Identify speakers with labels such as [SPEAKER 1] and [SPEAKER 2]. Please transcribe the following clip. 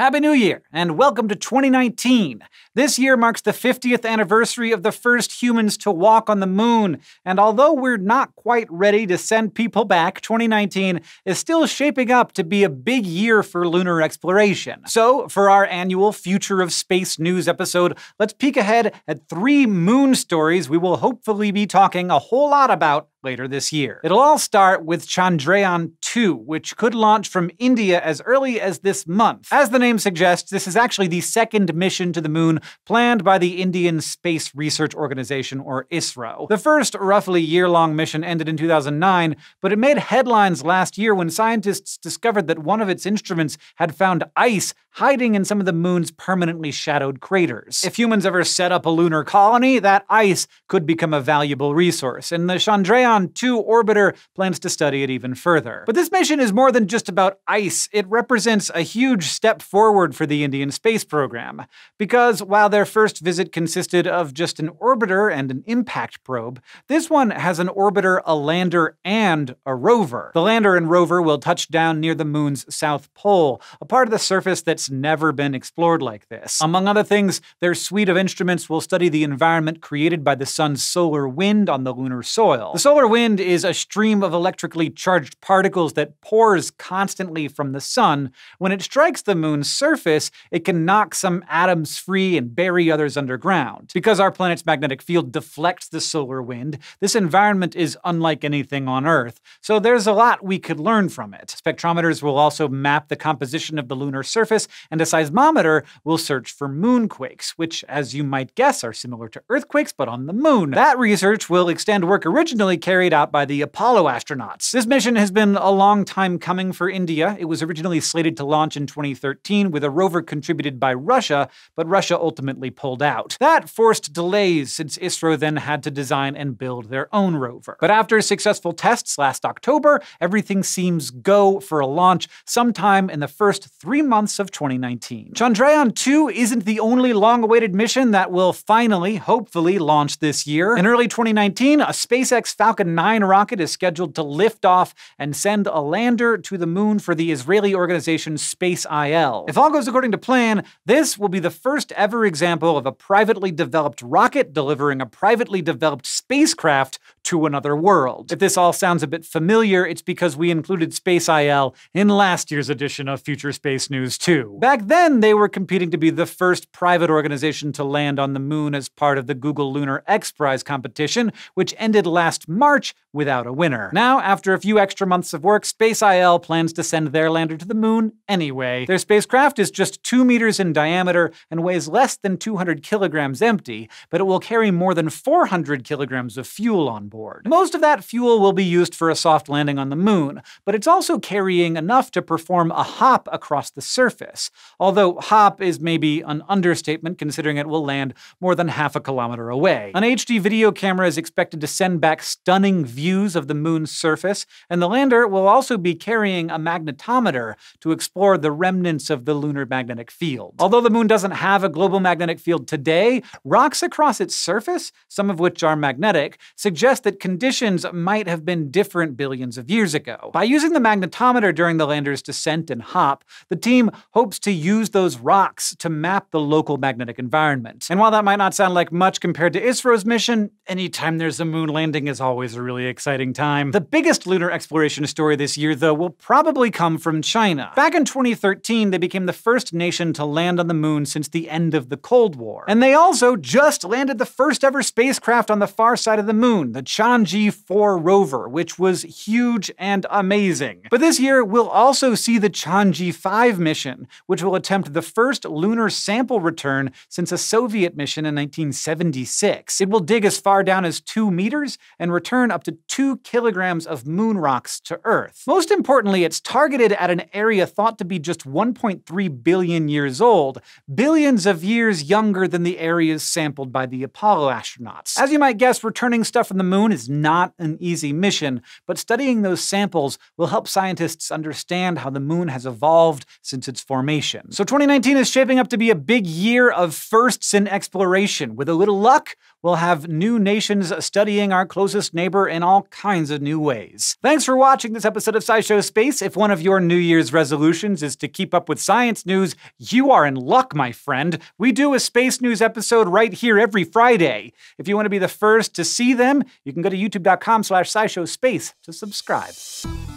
[SPEAKER 1] Happy New Year, and welcome to 2019. This year marks the 50th anniversary of the first humans to walk on the moon, and although we're not quite ready to send people back, 2019 is still shaping up to be a big year for lunar exploration. So, for our annual Future of Space News episode, let's peek ahead at three moon stories we will hopefully be talking a whole lot about later this year. It'll all start with Chandrayaan 2, which could launch from India as early as this month. As the name suggests, this is actually the second mission to the moon planned by the Indian Space Research Organization, or ISRO. The first roughly year long mission ended in 2009, but it made headlines last year when scientists discovered that one of its instruments had found ice hiding in some of the moon's permanently shadowed craters. If humans ever set up a lunar colony, that ice could become a valuable resource, and the Chandrayaan 2 orbiter plans to study it even further. But this mission is more than just about ice, it represents a huge step forward for the Indian space program. Because while their first visit consisted of just an orbiter and an impact probe, this one has an orbiter, a lander, and a rover. The lander and rover will touch down near the moon's south pole, a part of the surface that's never been explored like this. Among other things, their suite of instruments will study the environment created by the sun's solar wind on the lunar soil. The solar wind is a stream of electrically charged particles that pours constantly from the sun. When it strikes the moon's surface, it can knock some atoms free and bury others underground. Because our planet's magnetic field deflects the solar wind, this environment is unlike anything on Earth, so there's a lot we could learn from it. Spectrometers will also map the composition of the lunar surface and a seismometer will search for moonquakes, which, as you might guess, are similar to earthquakes but on the moon. That research will extend work originally carried out by the Apollo astronauts. This mission has been a long time coming for India. It was originally slated to launch in 2013 with a rover contributed by Russia, but Russia ultimately pulled out. That forced delays since ISRO then had to design and build their own rover. But after successful tests last October, everything seems go for a launch sometime in the first three months of 2019. Chandrayaan 2 isn't the only long awaited mission that will finally, hopefully, launch this year. In early 2019, a SpaceX Falcon 9 rocket is scheduled to lift off and send a lander to the moon for the Israeli organization Space IL. If all goes according to plan, this will be the first ever example of a privately developed rocket delivering a privately developed spacecraft to another world. If this all sounds a bit familiar, it's because we included Space IL in last year's edition of Future Space News 2. Back then, they were competing to be the first private organization to land on the moon as part of the Google Lunar X Prize competition, which ended last March without a winner. Now, after a few extra months of work, Space IL plans to send their lander to the moon anyway. Their spacecraft is just 2 meters in diameter and weighs less than 200 kilograms empty, but it will carry more than 400 kilograms of fuel on board. Most of that fuel will be used for a soft landing on the moon, but it's also carrying enough to perform a hop across the surface although hop is maybe an understatement considering it will land more than half a kilometer away. An HD video camera is expected to send back stunning views of the moon's surface, and the lander will also be carrying a magnetometer to explore the remnants of the lunar magnetic field. Although the moon doesn't have a global magnetic field today, rocks across its surface, some of which are magnetic, suggest that conditions might have been different billions of years ago. By using the magnetometer during the lander's descent and hop, the team hopes hopes to use those rocks to map the local magnetic environment. And while that might not sound like much compared to ISRO's mission, anytime there's a moon landing is always a really exciting time. The biggest lunar exploration story this year, though, will probably come from China. Back in 2013, they became the first nation to land on the moon since the end of the Cold War. And they also just landed the first ever spacecraft on the far side of the moon, the Chang'e 4 rover, which was huge and amazing. But this year, we'll also see the Chang'e 5 mission, which will attempt the first lunar sample return since a Soviet mission in 1976. It will dig as far down as 2 meters and return up to 2 kilograms of moon rocks to Earth. Most importantly, it's targeted at an area thought to be just 1.3 billion years old, billions of years younger than the areas sampled by the Apollo astronauts. As you might guess, returning stuff from the moon moon is not an easy mission, but studying those samples will help scientists understand how the moon has evolved since its formation. So 2019 is shaping up to be a big year of firsts in exploration. With a little luck, we'll have new nations studying our closest neighbor in all kinds of new ways. Thanks for watching this episode of SciShow Space. If one of your New Year's resolutions is to keep up with science news, you are in luck, my friend. We do a space news episode right here every Friday. If you want to be the first to see them, you can go to youtube.com slash scishow space to subscribe.